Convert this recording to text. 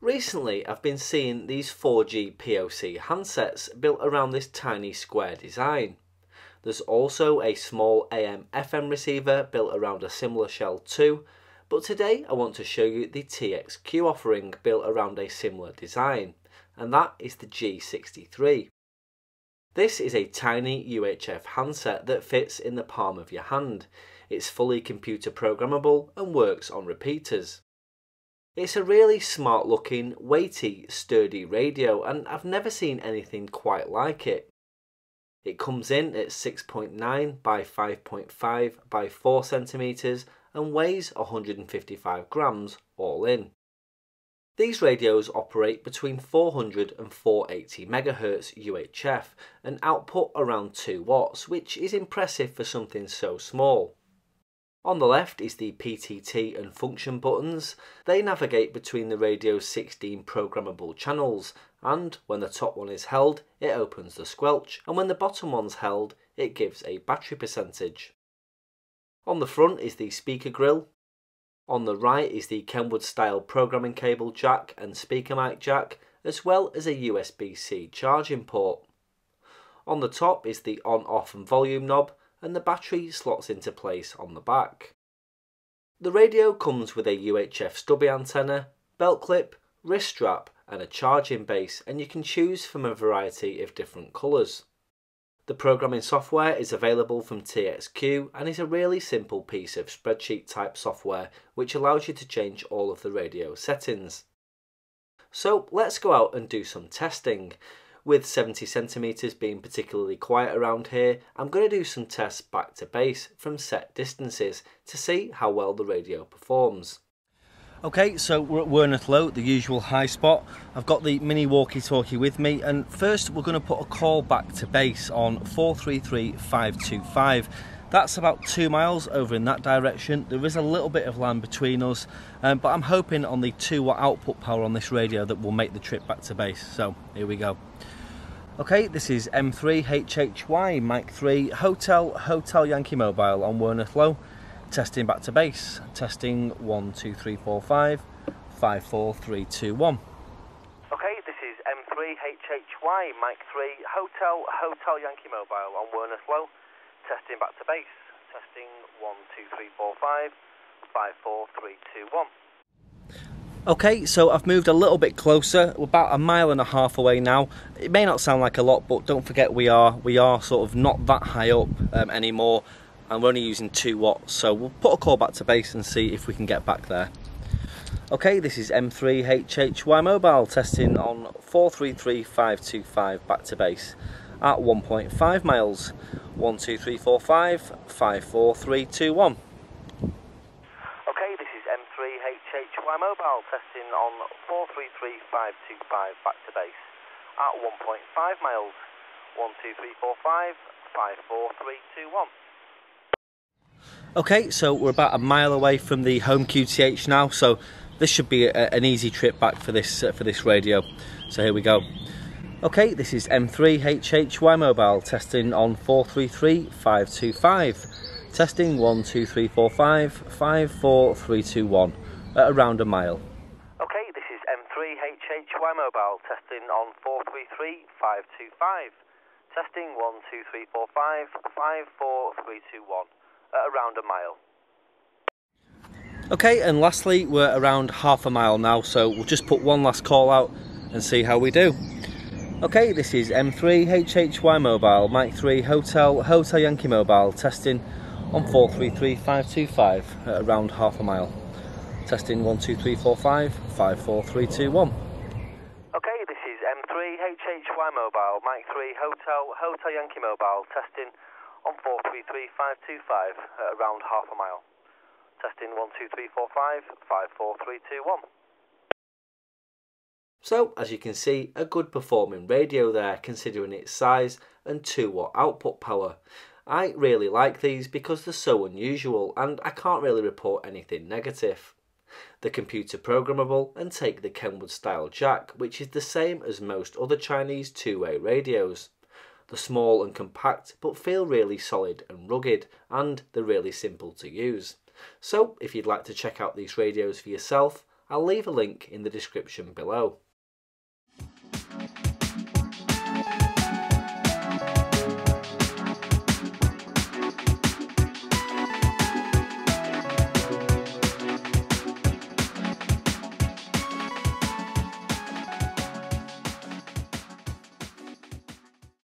Recently, I've been seeing these 4G POC handsets built around this tiny square design. There's also a small AM FM receiver built around a similar shell too, but today I want to show you the TXQ offering built around a similar design, and that is the G63. This is a tiny UHF handset that fits in the palm of your hand. It's fully computer programmable and works on repeaters. It's a really smart looking, weighty, sturdy radio and I've never seen anything quite like it. It comes in at 6.9 by 5.5 by 4 centimeters and weighs 155 grams all in. These radios operate between 400 and 480 MHz UHF and output around 2 watts, which is impressive for something so small. On the left is the PTT and function buttons. They navigate between the radio's 16 programmable channels, and when the top one is held, it opens the squelch, and when the bottom one's held, it gives a battery percentage. On the front is the speaker grill. On the right is the Kenwood style programming cable jack and speaker mic jack, as well as a USB-C charging port. On the top is the on, off and volume knob, and the battery slots into place on the back. The radio comes with a UHF stubby antenna, belt clip, wrist strap and a charging base and you can choose from a variety of different colours. The programming software is available from TXQ and is a really simple piece of spreadsheet type software which allows you to change all of the radio settings. So let's go out and do some testing with 70 centimeters being particularly quiet around here, I'm going to do some tests back to base from set distances to see how well the radio performs. Okay, so we're at Werneth Low, the usual high spot. I've got the mini walkie-talkie with me, and first we're going to put a call back to base on 433525. That's about two miles over in that direction. There is a little bit of land between us, um, but I'm hoping on the 2 watt output power on this radio that we'll make the trip back to base. So here we go. Okay, this is M3HHY Mike 3 Hotel Hotel Yankee Mobile on Werneth Low. Testing back to base. Testing 1, 2, 3, 4, 5, 5, 4, 3, 2, 1. Okay, this is M3HHY Mike 3 Hotel Hotel Yankee Mobile on Werneth Low. Testing back to base. Testing 1, 2, 3, 4, 5, 5, 4, 3, 2, 1. Okay, so I've moved a little bit closer. We're about a mile and a half away now. It may not sound like a lot, but don't forget we are we are sort of not that high up um, anymore, and we're only using two watts. So we'll put a call back to base and see if we can get back there. Okay, this is M3HHY Mobile testing on 433525 back to base at 1.5 miles. 12345 54321. HHY Mobile testing on 433525 back to base at 1.5 miles. 12345 54321. Okay, so we're about a mile away from the home QTH now, so this should be a, an easy trip back for this uh, for this radio. So here we go. Okay, this is M3HHY Mobile testing on 433525. Testing 12345 54321 at around a mile. Okay, this is M3HHY Mobile testing on 433525. Testing 12345 54321 at around a mile. Okay, and lastly, we're around half a mile now, so we'll just put one last call out and see how we do. Okay, this is M3HHY Mobile, Mike 3 Hotel, Hotel Yankee Mobile, testing on 433525 at around half a mile. Testing 1, 2, 3, 4, 5, 5, 4, 3, 2, 1. Okay, this is M3 HHY Mobile, Mike 3 Hotel, Hotel Yankee Mobile, testing on 433525 at around half a mile. Testing 1, 2, 3, 4, 5, 5, 4, 3, 2, 1. So, as you can see, a good performing radio there considering its size and 2 watt output power. I really like these because they're so unusual and I can't really report anything negative the computer programmable and take the Kenwood style jack, which is the same as most other Chinese two-way radios. They're small and compact, but feel really solid and rugged, and they're really simple to use. So, if you'd like to check out these radios for yourself, I'll leave a link in the description below.